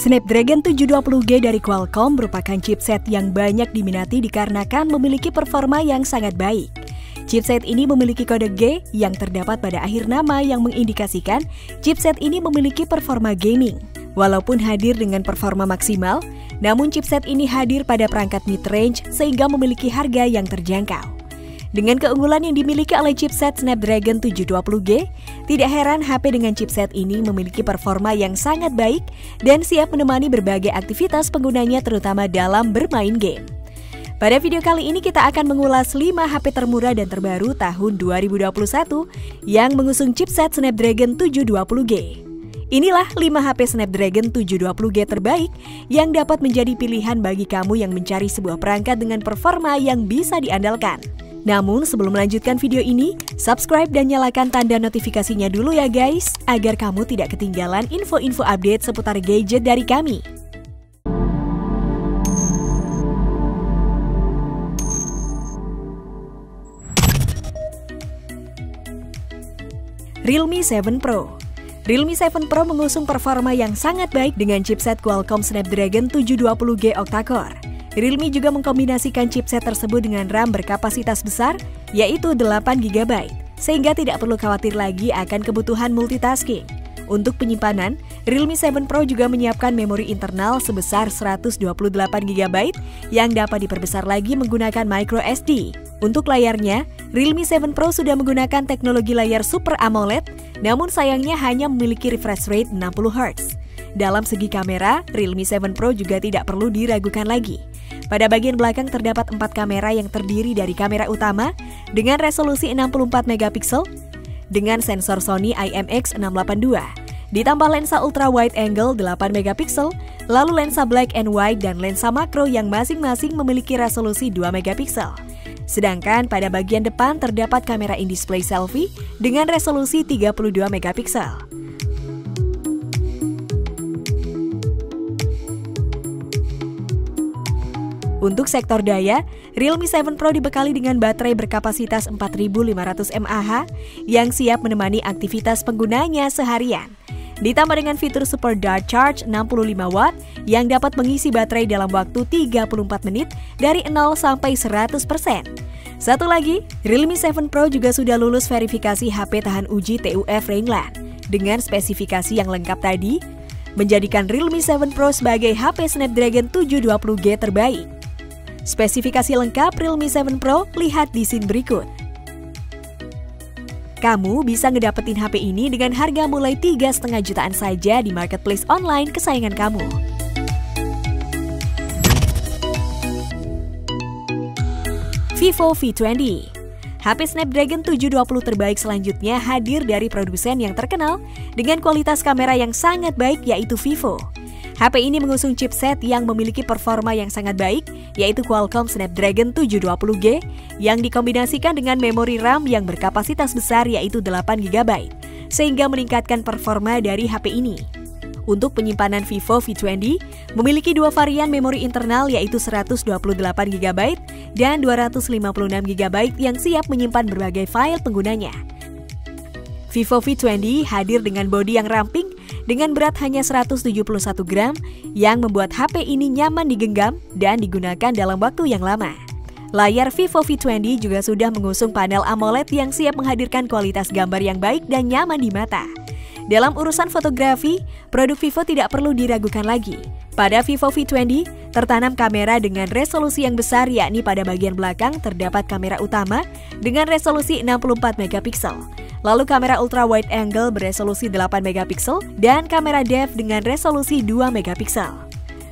Snapdragon 720G dari Qualcomm merupakan chipset yang banyak diminati dikarenakan memiliki performa yang sangat baik. Chipset ini memiliki kode G yang terdapat pada akhir nama yang mengindikasikan chipset ini memiliki performa gaming. Walaupun hadir dengan performa maksimal, namun chipset ini hadir pada perangkat mid-range sehingga memiliki harga yang terjangkau. Dengan keunggulan yang dimiliki oleh chipset Snapdragon 720G, tidak heran HP dengan chipset ini memiliki performa yang sangat baik dan siap menemani berbagai aktivitas penggunanya terutama dalam bermain game. Pada video kali ini kita akan mengulas 5 HP termurah dan terbaru tahun 2021 yang mengusung chipset Snapdragon 720G. Inilah 5 HP Snapdragon 720G terbaik yang dapat menjadi pilihan bagi kamu yang mencari sebuah perangkat dengan performa yang bisa diandalkan. Namun sebelum melanjutkan video ini, subscribe dan nyalakan tanda notifikasinya dulu ya guys, agar kamu tidak ketinggalan info-info update seputar gadget dari kami. Realme 7 Pro Realme 7 Pro mengusung performa yang sangat baik dengan chipset Qualcomm Snapdragon 720G octa-core. Realme juga mengkombinasikan chipset tersebut dengan RAM berkapasitas besar, yaitu 8GB, sehingga tidak perlu khawatir lagi akan kebutuhan multitasking. Untuk penyimpanan, Realme 7 Pro juga menyiapkan memori internal sebesar 128GB yang dapat diperbesar lagi menggunakan microSD. Untuk layarnya, Realme 7 Pro sudah menggunakan teknologi layar Super AMOLED, namun sayangnya hanya memiliki refresh rate 60Hz. Dalam segi kamera, Realme 7 Pro juga tidak perlu diragukan lagi. Pada bagian belakang terdapat empat kamera yang terdiri dari kamera utama dengan resolusi 64 megapiksel dengan sensor Sony IMX682, ditambah lensa ultra wide angle 8 megapiksel, lalu lensa black and white dan lensa makro yang masing-masing memiliki resolusi 2 megapiksel. Sedangkan pada bagian depan terdapat kamera in-display selfie dengan resolusi 32 megapiksel. Untuk sektor daya, Realme 7 Pro dibekali dengan baterai berkapasitas 4500 mAh yang siap menemani aktivitas penggunanya seharian. Ditambah dengan fitur Super Dart Charge 65 Watt yang dapat mengisi baterai dalam waktu 34 menit dari 0 sampai 100%. Satu lagi, Realme 7 Pro juga sudah lulus verifikasi HP tahan uji TUF Rainland. Dengan spesifikasi yang lengkap tadi, menjadikan Realme 7 Pro sebagai HP Snapdragon 720G terbaik. Spesifikasi lengkap Realme 7 Pro lihat di scene berikut. Kamu bisa ngedapetin HP ini dengan harga mulai 3,5 jutaan saja di marketplace online kesayangan kamu. Vivo V20 HP Snapdragon 720 terbaik selanjutnya hadir dari produsen yang terkenal dengan kualitas kamera yang sangat baik yaitu Vivo. HP ini mengusung chipset yang memiliki performa yang sangat baik, yaitu Qualcomm Snapdragon 720G yang dikombinasikan dengan memori RAM yang berkapasitas besar yaitu 8GB, sehingga meningkatkan performa dari HP ini. Untuk penyimpanan Vivo V20 memiliki dua varian memori internal yaitu 128GB dan 256GB yang siap menyimpan berbagai file penggunanya. Vivo V20 hadir dengan bodi yang ramping dengan berat hanya 171 gram yang membuat HP ini nyaman digenggam dan digunakan dalam waktu yang lama. Layar Vivo V20 juga sudah mengusung panel AMOLED yang siap menghadirkan kualitas gambar yang baik dan nyaman di mata. Dalam urusan fotografi, produk Vivo tidak perlu diragukan lagi. Pada Vivo V20, tertanam kamera dengan resolusi yang besar yakni pada bagian belakang terdapat kamera utama dengan resolusi 64 megapiksel. Lalu kamera ultra wide angle beresolusi 8 megapiksel dan kamera depth dengan resolusi 2 megapiksel.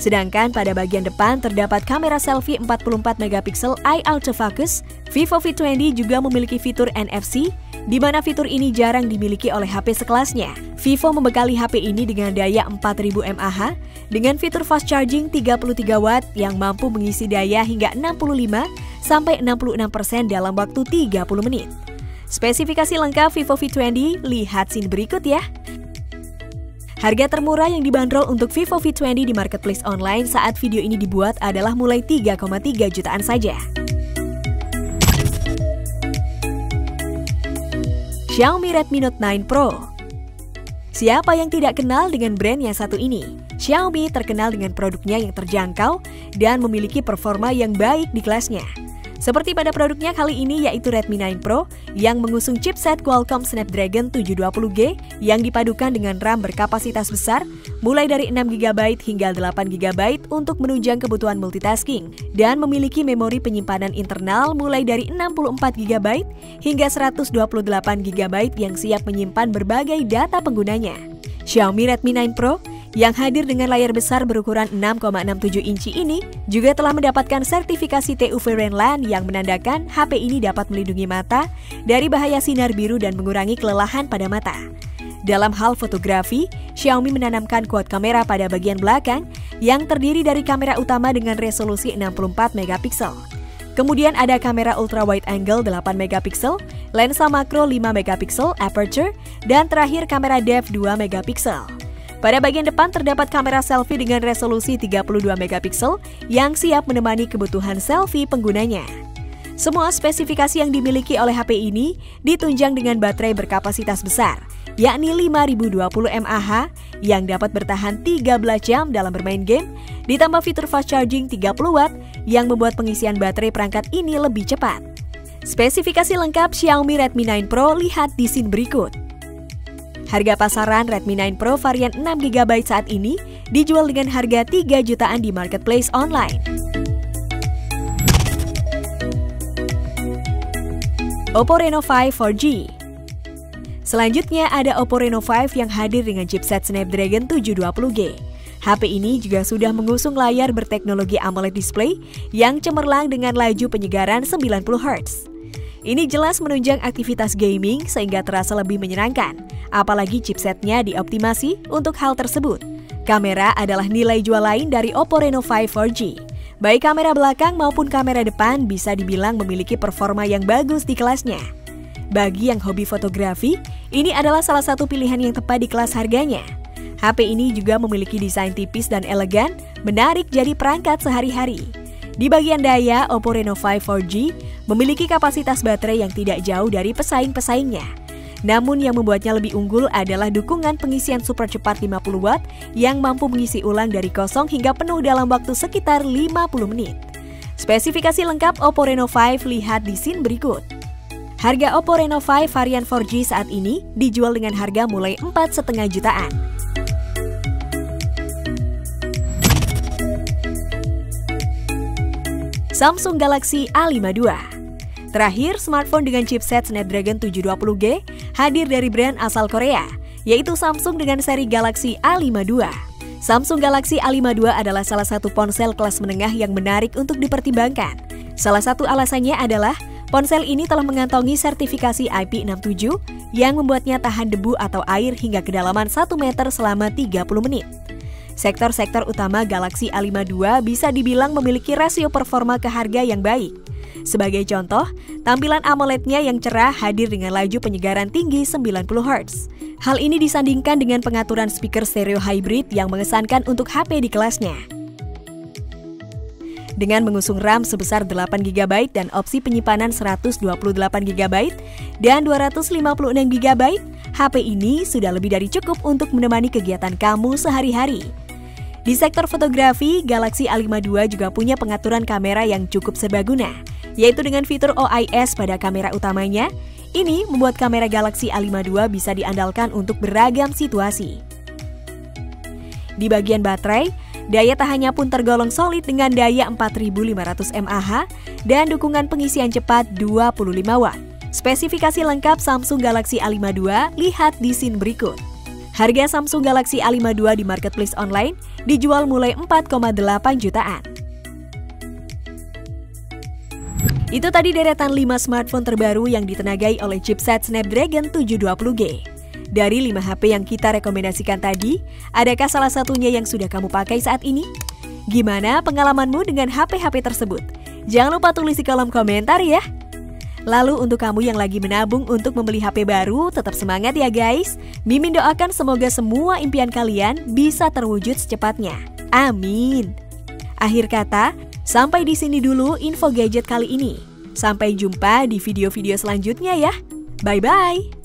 Sedangkan pada bagian depan terdapat kamera selfie 44 megapiksel eye autofocus. Vivo V20 juga memiliki fitur NFC, di mana fitur ini jarang dimiliki oleh HP sekelasnya. Vivo membekali HP ini dengan daya 4000 mAh dengan fitur fast charging 33 watt yang mampu mengisi daya hingga 65 sampai 66% dalam waktu 30 menit. Spesifikasi lengkap Vivo V20, lihat scene berikut ya. Harga termurah yang dibanderol untuk Vivo V20 di marketplace online saat video ini dibuat adalah mulai 3,3 jutaan saja. Xiaomi Redmi Note 9 Pro Siapa yang tidak kenal dengan brand yang satu ini? Xiaomi terkenal dengan produknya yang terjangkau dan memiliki performa yang baik di kelasnya. Seperti pada produknya kali ini yaitu Redmi 9 Pro yang mengusung chipset Qualcomm Snapdragon 720G yang dipadukan dengan RAM berkapasitas besar mulai dari 6GB hingga 8GB untuk menunjang kebutuhan multitasking dan memiliki memori penyimpanan internal mulai dari 64GB hingga 128GB yang siap menyimpan berbagai data penggunanya. Xiaomi Redmi 9 Pro yang hadir dengan layar besar berukuran 6,67 inci ini juga telah mendapatkan sertifikasi TUV Renlan yang menandakan HP ini dapat melindungi mata dari bahaya sinar biru dan mengurangi kelelahan pada mata. Dalam hal fotografi, Xiaomi menanamkan quad kamera pada bagian belakang yang terdiri dari kamera utama dengan resolusi 64 megapiksel. Kemudian ada kamera ultra wide angle 8 megapiksel, lensa makro 5 megapiksel aperture, dan terakhir kamera depth 2 megapiksel. Pada bagian depan terdapat kamera selfie dengan resolusi 32 megapiksel yang siap menemani kebutuhan selfie penggunanya. Semua spesifikasi yang dimiliki oleh HP ini ditunjang dengan baterai berkapasitas besar, yakni 5020 mAh yang dapat bertahan 13 jam dalam bermain game, ditambah fitur fast charging 30 watt yang membuat pengisian baterai perangkat ini lebih cepat. Spesifikasi lengkap Xiaomi Redmi 9 Pro lihat di scene berikut. Harga pasaran Redmi 9 Pro varian 6GB saat ini dijual dengan harga 3 jutaan di marketplace online. Oppo Reno 5 4G Selanjutnya ada Oppo Reno 5 yang hadir dengan chipset Snapdragon 720G. HP ini juga sudah mengusung layar berteknologi AMOLED display yang cemerlang dengan laju penyegaran 90Hz. Ini jelas menunjang aktivitas gaming sehingga terasa lebih menyenangkan, apalagi chipsetnya dioptimasi untuk hal tersebut. Kamera adalah nilai jual lain dari Oppo Reno 5 4G. Baik kamera belakang maupun kamera depan bisa dibilang memiliki performa yang bagus di kelasnya. Bagi yang hobi fotografi, ini adalah salah satu pilihan yang tepat di kelas harganya. HP ini juga memiliki desain tipis dan elegan, menarik jadi perangkat sehari-hari. Di bagian daya, Oppo Reno 5 4G memiliki kapasitas baterai yang tidak jauh dari pesaing-pesaingnya. Namun yang membuatnya lebih unggul adalah dukungan pengisian super cepat 50 watt yang mampu mengisi ulang dari kosong hingga penuh dalam waktu sekitar 50 menit. Spesifikasi lengkap Oppo Reno 5 lihat di scene berikut. Harga Oppo Reno 5 varian 4G saat ini dijual dengan harga mulai 4,5 jutaan. Samsung Galaxy A52. Terakhir, smartphone dengan chipset Snapdragon 720G hadir dari brand asal Korea, yaitu Samsung dengan seri Galaxy A52. Samsung Galaxy A52 adalah salah satu ponsel kelas menengah yang menarik untuk dipertimbangkan. Salah satu alasannya adalah ponsel ini telah mengantongi sertifikasi IP67 yang membuatnya tahan debu atau air hingga kedalaman 1 meter selama 30 menit. Sektor-sektor utama Galaxy A52 bisa dibilang memiliki rasio performa ke harga yang baik. Sebagai contoh, tampilan AMOLED-nya yang cerah hadir dengan laju penyegaran tinggi 90 Hz. Hal ini disandingkan dengan pengaturan speaker stereo hybrid yang mengesankan untuk HP di kelasnya. Dengan mengusung RAM sebesar 8GB dan opsi penyimpanan 128GB dan 256GB, HP ini sudah lebih dari cukup untuk menemani kegiatan kamu sehari-hari. Di sektor fotografi, Galaxy A52 juga punya pengaturan kamera yang cukup serbaguna, yaitu dengan fitur OIS pada kamera utamanya. Ini membuat kamera Galaxy A52 bisa diandalkan untuk beragam situasi. Di bagian baterai, daya tahannya pun tergolong solid dengan daya 4500 mAh dan dukungan pengisian cepat 25 watt. Spesifikasi lengkap Samsung Galaxy A52 lihat di scene berikut. Harga Samsung Galaxy A52 di marketplace online dijual mulai 4,8 jutaan. Itu tadi deretan 5 smartphone terbaru yang ditenagai oleh chipset Snapdragon 720G. Dari 5 HP yang kita rekomendasikan tadi, adakah salah satunya yang sudah kamu pakai saat ini? Gimana pengalamanmu dengan HP-HP tersebut? Jangan lupa tulis di kolom komentar ya! Lalu untuk kamu yang lagi menabung untuk membeli HP baru, tetap semangat ya guys. Mimin doakan semoga semua impian kalian bisa terwujud secepatnya. Amin. Akhir kata, sampai di sini dulu info gadget kali ini. Sampai jumpa di video-video selanjutnya ya. Bye-bye.